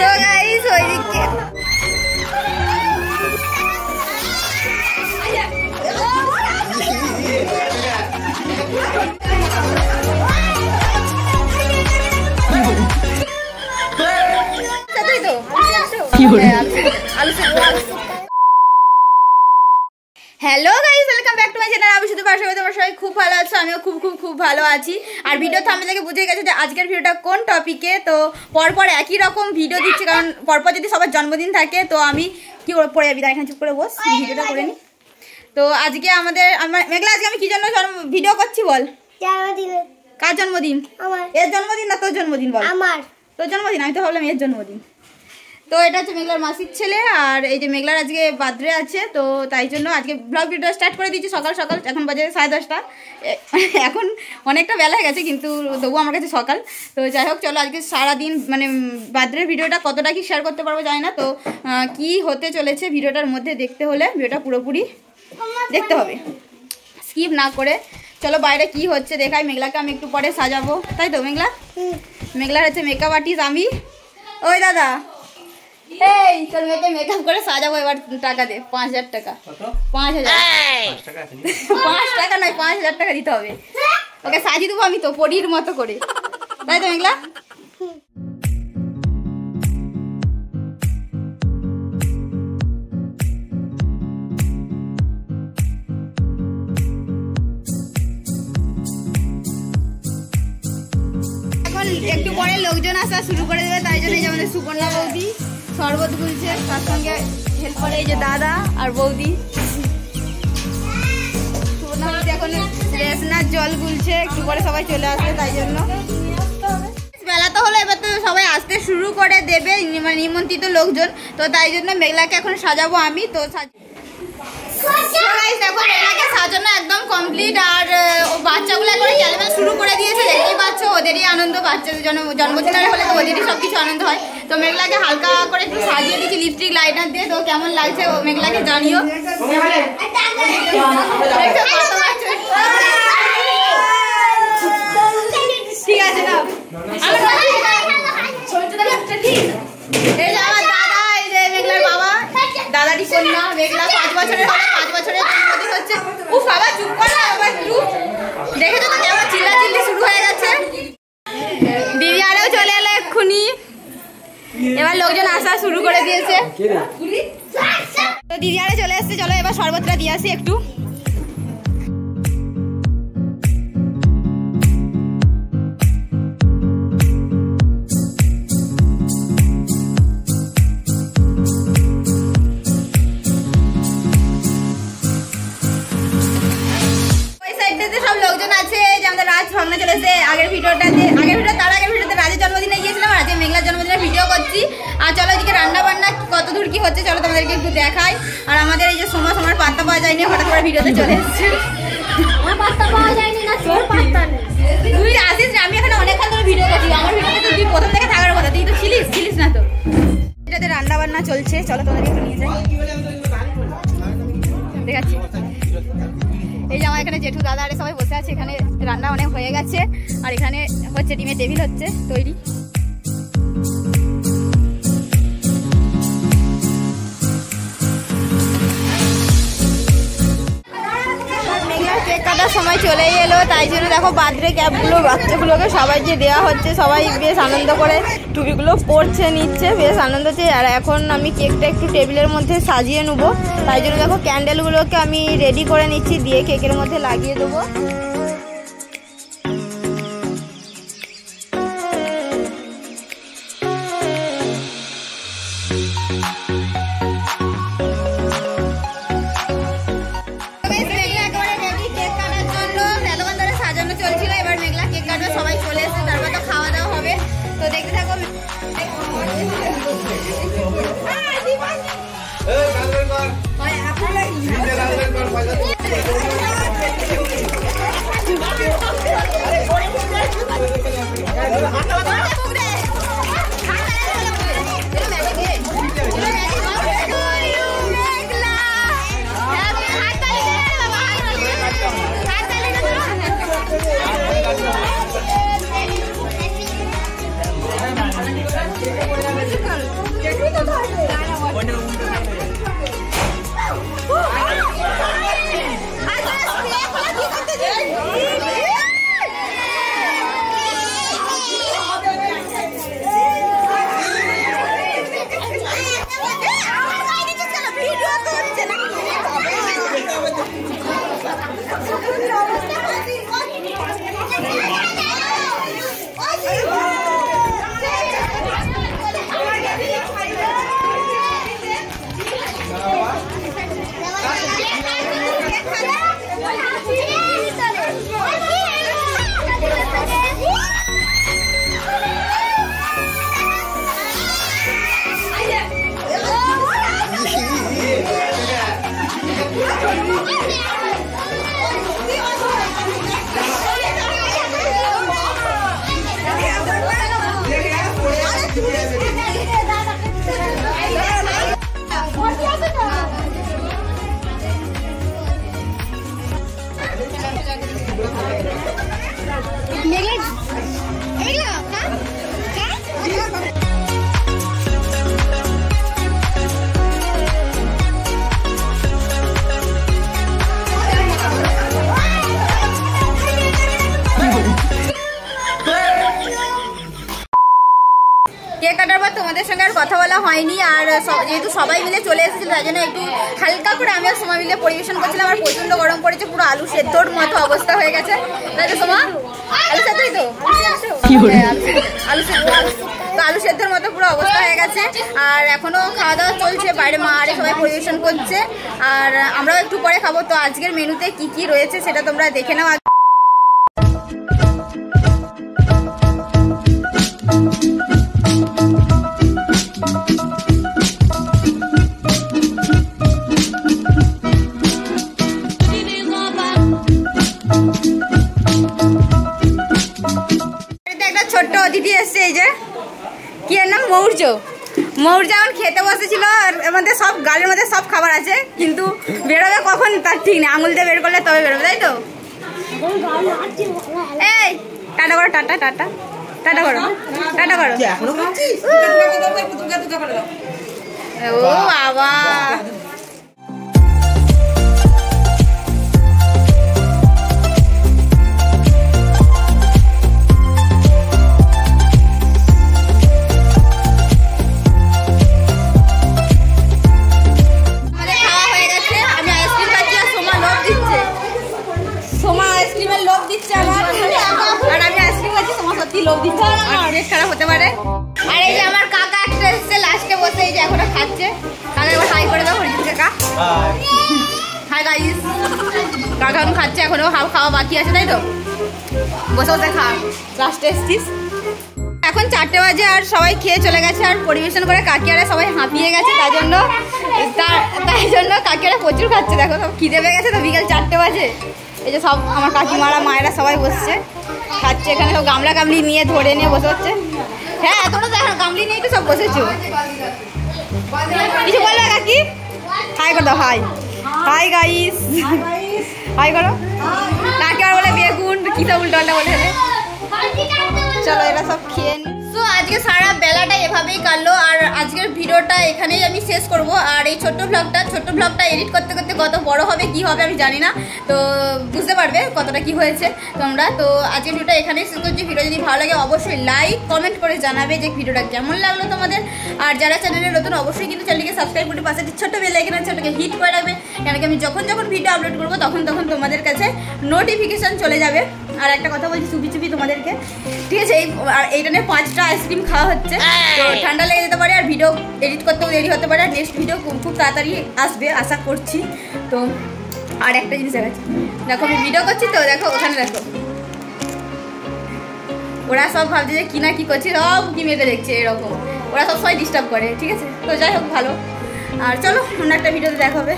So guys ওই দিকে আলু hello guys welcome back to my channel আমি শুধু পাশে তোমার সবাই খুব ভালো আছো আমিও খুব খুব খুব ভালো আছি। আর ভিডিও থামলে থেকে বুঝে গেছে যে আজকের ভিডিওটা কোন টপিকে তো পরপর একই রকম ভিডিও দিচ্ছি কারণ পরপর যদি সবার জন্মদিন থাকে তো আমি কি পড়ে যাবি তাই চুপ করে বস ভিডিওটা করে নি। তো আজকে আমাদের আমার মেঘলা আজকে আমি কি জন্য ভিডিও করছি বল। কার জন্মদিন? এর জন্মদিন না তোর জন্মদিন বল? আমার। তোর জন্মদিন আমি তো ভাবলাম এর জন্মদিন। তো এটা হচ্ছে মেঘলার মাসির ছেলে আর এই যে মেঘলার আজকে বার্থডে আছে তো তাই জন্য আজকে ব্লগ ভিডিও স্টার্ট করে দিচ্ছি সকাল সকাল এখন বাজে সাড়ে দশটা। এখন অনেকটা বেলা হয়ে গেছে কিন্তু তবু আমার কাছে সকাল। তো যাই হোক চলো আজকে সারাদিন মানে বার্থডে ভিডিওটা কতটা কি শেয়ার করতে পারব জানি না তো কি হতে চলেছে ভিডিওটার মধ্যে দেখতে হলে ভিডিওটা পুরোপুরি দেখতে হবে। স্কিপ না করে চলো বাইরে কি হচ্ছে দেখাই মেঘলাকে আমি একটু পরে সাজাবো। তাই তো মেঘলা? মেঘলার হচ্ছে মেকআপ আর্টিস্ট আমি। ওই দাদা এই তোর মেয়েকে মেকআপ করে সাজাবো এবার টাকা দে পাঁচ হাজার টাকা। পাঁচ হাজার। পাঁচ টাকা নয় পাঁচ হাজার টাকা দিতে হবে। ওকে সাজিয়ে দেবো আমি তো পরির মতো করে। তাই তো মেঘলা? এখন একটু পরে লোকজন আসা শুরু করে দেবে তাই জন্য যেমন সুকন্যা বৌদি। শরবত গুলছে, তার সঙ্গে হেল্প করে এই যে দাদা আর বৌদি। এখন রেশনার জল গুলছে, একটু পরে সবাই চলে আসবে তাই জন্য। বেলা তো হলো, এবার তো সবাই আসতে শুরু করে দেবে মানে নিমন্ত্রিত লোকজন। তো তাই জন্য মেঘলাকে এখন সাজাবো আমি, তো দেখো মেঘলাকে সাজানো একদম কমপ্লিট আর বাচ্চাগুলো করে ক্যালমা শুরু করে পাচ্ছ ওদেরই আনন্দ, বাচ্চাদের জন্য জন্মদিনের হলে তো ওদেরই সব কিছু আনন্দ হয়। তো মেঘলাকে হালকা করে একটু সাজিয়ে দিচ্ছি লিপস্টিক লাইটার দিয়ে। তো কেমন লাগছে ও মেঘলাকে জানিও। বাচ্চা? ঠিক আছে জন্মদিন দেখেছ তো কেমন চিল্লা চিল্লি শুরু হয়ে গেছে দিদি আরেও চলে এলো এক্ষুনি এবার লোকজন আসা শুরু করে দিয়েছে। তো দিদি আরে চলে এসছে চলো এবার শরবতটা দিয়ে আসি একটু। সব লোকজন আছে যে আমাদের রাজ ভাঙনা চলেছে আগের ভিডিওটাতে আগের ভিডিও তার আগের ভিডিওতে রাজের জন্মদিনে মেঘলার জন্মদিনের ভিডিও করছি। আর চলো এদিকে রান্না বান্না কত দূর কি হচ্ছে চলো তোমাদেরকে একটু দেখাই। আর আমাদের এই যে সময় সময় পাত্তা পাওয়া যায়নি হঠাৎ করে ভিডিওতে চলে এসছে। পাত্তা পাওয়া যায়নি না তোর পাত্তা তুই আসিস আমি এখানে অনেকক্ষণ ধরে ভিডিও করছি। আমার ভিডিওতে তুই প্রথম থেকে থাকার কথা তুই তো ছিলিস ছিলিস না তো। এটাতে রান্না বান্না চলছে চলো তোমাদেরকে একটু নিয়ে যাই। দেখাচ্ছি। এই যে আমার এখানে জেঠু দাদা আরে সবাই বসে আছে এখানে রান্না অনেক হয়ে গেছে। আর এখানে হচ্ছে ডিমের টেবিল হচ্ছে তৈরি। সময় চলে এলো, তাই জন্য দেখো বার্থডে ক্যাপগুলো, বাচ্চাগুলোকে সবাই যে দেওয়া হচ্ছে। সবাই বেশ আনন্দ করে টুপিগুলো পরছে, নিচ্ছে, বেশ আনন্দ হচ্ছে। আর এখন আমি কেকটা একটু টেবিলের মধ্যে সাজিয়ে নেব। তাই জন্য দেখো ক্যান্ডেলগুলোকে আমি রেডি করে নিচ্ছি, দিয়ে কেকের মধ্যে লাগিয়ে দেবো। りしえず。কেক কাটার পর তোমাদের সঙ্গে আর কথা বলা হয়নি আর যেহেতু সবাই মিলে চলে এসেছিল তাই জন্য একটু হালকা করে আমি আর সময় মিলে পরিবেশন করছিলাম আর প্রচণ্ড গরম পড়েছে পুরো আলু সেদ্ধর মতো অবস্থা হয়ে গেছে। তাই তো সোমা? আলু সেদ্ধই তো? আলু সেদ্ধ, সেদ্ধ সেদ্ধ। তো আলু সেদ্ধর মতো পুরো অবস্থা হয়ে গেছে আর এখনও খাওয়া দাওয়া চলছে বাইরে মা আরে সবাই পরিবেশন করছে আর আমরাও একটু পরে খাব। তো আজকের মেনুতে কি কি রয়েছে সেটা তোমরা দেখে নাও এর ময়ূর মৌর্য খেতে বসেছিল আর এর মধ্যে সব গালের মধ্যে সব খাবার আছে কিন্তু বেরোবে কখন তার ঠিক নেই। আঙুল দিয়ে বের করলে তবে বেরোবে তাই তো? এই টাটা করো টাটা টাটা। টাটা করো টাটা করো। ও বাবা। এখনও খাচ্ছে কাকা এবার হাই করে দাও হরিজিৎ কাকা। হাই গাইস কাকা এখন খাচ্ছে, এখনও খাওয়া বাকি আছে, তাই তো? বসে বসে খা। লাস্টে এসছিস। এখন চারটে বাজে আর সবাই খেয়ে চলে গেছে আর পরিবেশন করে কাকিয়ারা সবাই হাঁপিয়ে গেছে, তাই জন্য তাই জন্য কাকিয়ারা প্রচুর খাচ্ছে। দেখো সব খিদে পেয়ে গেছে তো, বিকেল চারটে বাজে। এই যে সব আমার কাকিমারা, মায়েরা সবাই বসছে। খাচ্ছে এখানে সব গামলা গামলি নিয়ে ধরে নিয়ে বসে হচ্ছে। হ্যাঁ তোমরা তো এখন গামলি নিয়েই তো সব বসেছো। কিছু বলবে কাকি? হাই করে দাও হাই। হাই গাইস হাই করো। কাকি আর বলে বেগুন কিসা উল্টো পাল্টা বলে। চলো এরা সব খেয়ে নি। আজকে সারা বেলাটা এভাবেই কাটলো, আর আজকের ভিডিওটা এখানেই আমি শেষ করব। আর এই ছোট্ট ব্লগটা ছোট্ট ব্লগটা এডিট করতে করতে কত বড় হবে, কি হবে আমি জানি না। তো বুঝতে পারবে কতটা কি হয়েছে তোমরা। তো আজকের ভিডিওটা এখানেই শেষ করছি। ভিডিও যদি ভালো লাগে অবশ্যই লাইক কমেন্ট করে জানাবে যে ভিডিওটা কেমন লাগল তোমাদের। আর যারা চ্যানেলে নতুন, অবশ্যই কিন্তু চ্যানেলকে সাবস্ক্রাইব করে পাশে ছোট্ট বেল আইকন আছে, ওটাকে হিট করে রাখবে। কেন কি আমি যখন যখন ভিডিও আপলোড করব, তখন তখন তোমাদের কাছে নোটিফিকেশন চলে যাবে। আর একটা কথা বলছি, চুপি চুপি তোমাদেরকে। ঠিক আছে, এই আর এইটা নিয়ে পাঁচটা আইসক্রিম খাওয়া হচ্ছে। তো ঠান্ডা লেগে যেতে পারে আর ভিডিও এডিট করতেও দেরি হতে পারে। আর নেক্সট ভিডিও খুব খুব তাড়াতাড়ি আসবে আশা করছি। তো আর একটা জিনিস দেখাচ্ছি। দেখো আমি ভিডিও করছি তো দেখো ওখানে দেখো। ওরা সব ভাবছে যে কি না কি করছে সব কি মেয়েদের দেখছে এরকম। ওরা সব সময় ডিস্টার্ব করে ঠিক আছে? তো যাই হোক ভালো। আর চলো অন্য একটা ভিডিওতে দেখা হবে।